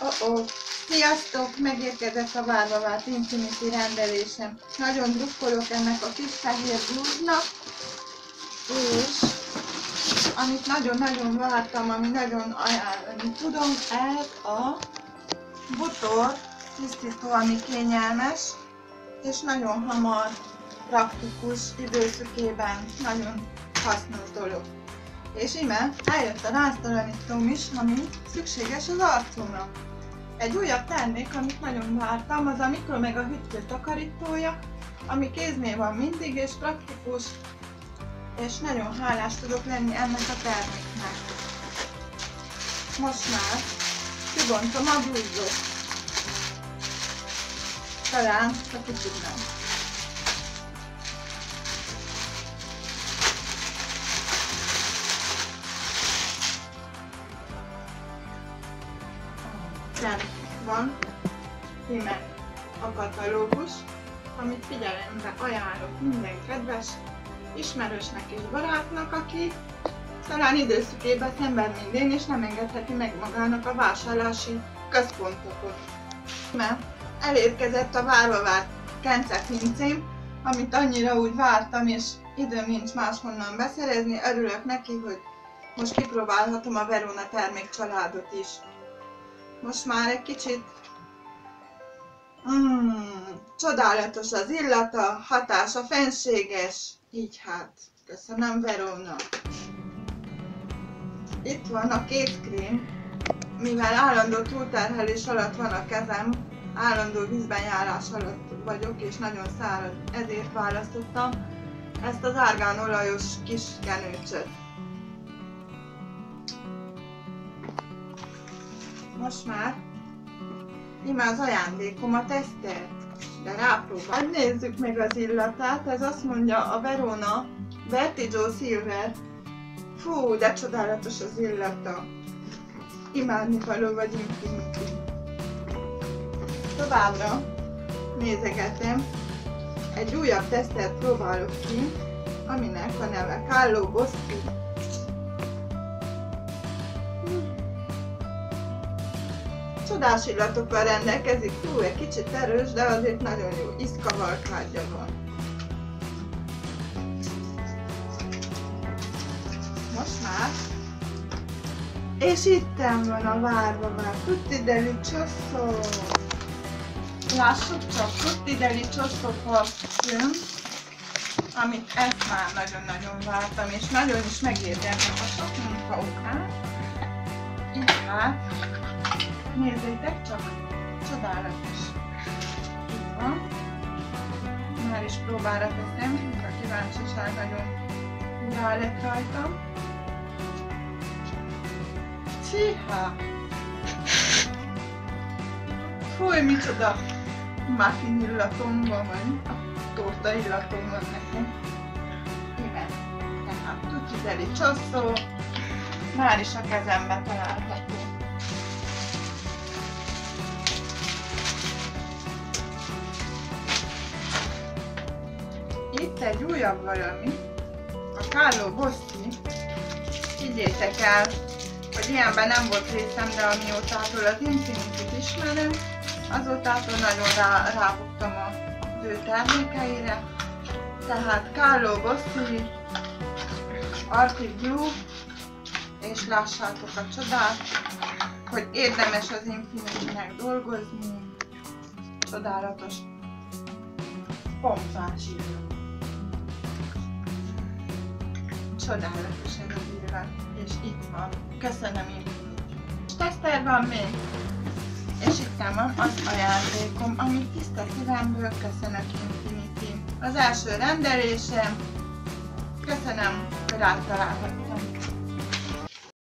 Oh oh. Sziasztok! Megérkezett a várva várt Infinity rendelésem. Nagyon drukkolok ennek a kis fehér blúznak, és amit nagyon-nagyon vártam, ami nagyon ajánlani tudom, ez a butor tisztító, ami kényelmes, és nagyon hamar, praktikus időszükében nagyon hasznos dolog. És ime eljött a ráztalanítóm is, ami szükséges az arcomra. Egy újabb termék, amit nagyon vártam, az a Mikro meg a hűtő takarítója, ami kéznél van mindig, és praktikus, és nagyon hálás tudok lenni ennek a terméknek. Most már kibontom a blúzot. Talán a kicsit nem. Fent van, íme a katalógus, amit figyelembe ajánlok minden kedves ismerősnek és barátnak, aki talán időszükében szemben mint én, és nem engedheti meg magának a vásárlási központokat. Mert elérkezett a várva várt Kence amit annyira úgy vártam, és időm nincs máshonnan beszerezni, örülök neki, hogy most kipróbálhatom a Verona termékcsaládot is. Most már egy kicsit mm, csodálatos az illata, hatása fenséges, így hát, köszönöm Verona. Itt van a két krém, mivel állandó túlterhelés alatt van a kezem, állandó vízben járás alatt vagyok, és nagyon száraz, ezért választottam ezt az árgán olajos kis kenőcsöt. Most már ajándékom a tesztelt, de rápróbál. Hát nézzük meg az illatát, ez azt mondja a Verona Vertigo Silver. Fú, de csodálatos az illata. Imádni való vagy infinity. Továbbra nézegetem, egy újabb tesztet próbálok ki, aminek a neve Carlo Boschi. Csodás illatokkal rendelkezik, hú, egy kicsit erős, de azért nagyon jó iszkavalkádja van. Most már és itten van a várva már Tutti Deli Csosszó. Lássuk csak, Tutti Deli Csosszó parfüm, amit ezt már nagyon-nagyon vártam, és nagyon is megérdemlem a sok munka okán. Így hát, nézzétek csak, csodálatos. Így van. Már is próbára teszem, a kíváncsiság nagyon rá lett rajtam. Csiha! Fúj, micsoda muffin illatom van, a torta illatom van nekem. Igen. Tehát tuti deli csosszó, már is a kezembe található. Itt egy újabb valami, a Carlo Boschi, higgyétek el, hogy ilyenben nem volt részem, de amiótától az Infinity-t ismerem, azótától nagyon rá, rábuktam az ő termékeire. Tehát Carlo Bossi, Arctic Blue, és lássátok a csodát, hogy érdemes az Infinity-nek dolgozni. Csodálatos pompás írja. Csodálatos ez az írva, és itt van. Köszönöm Infinity. És teszter van még? És itt van az ajándékom, amit tiszta szívemből köszönök Infinity. Az első rendelésem. Köszönöm, hogy rátalálhattam.